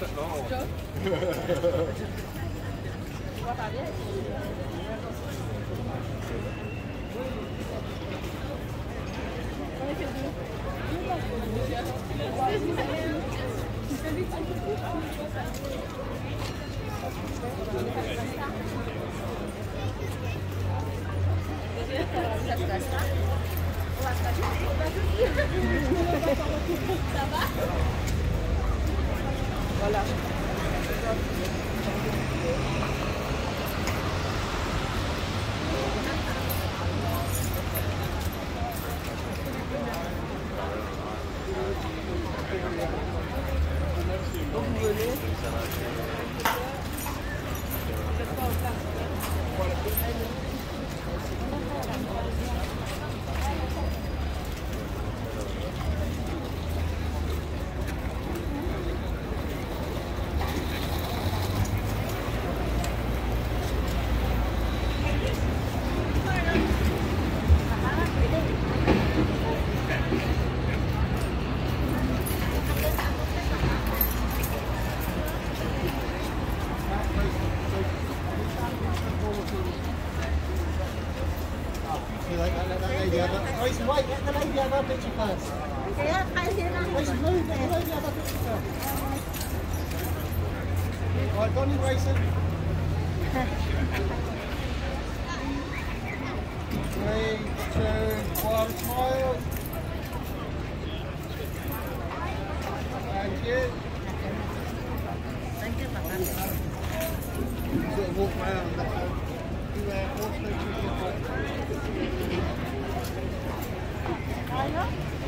Ça va Voilà. Donc, vous venez. Grayson, wait, let the lady have her picture first. Sila Grayson, move, let the lady have her picture first. Right, Grayson. Three, two, one, smile. Thank you. Sort of walk round. That's all.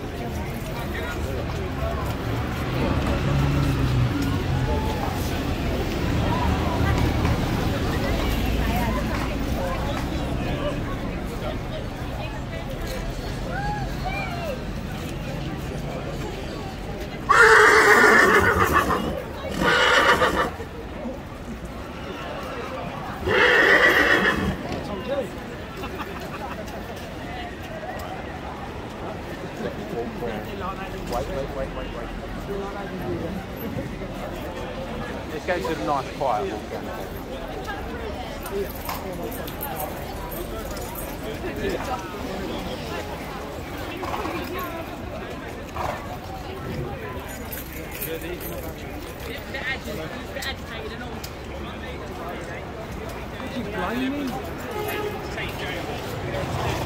This goes to a nice quiet walk down the Could you?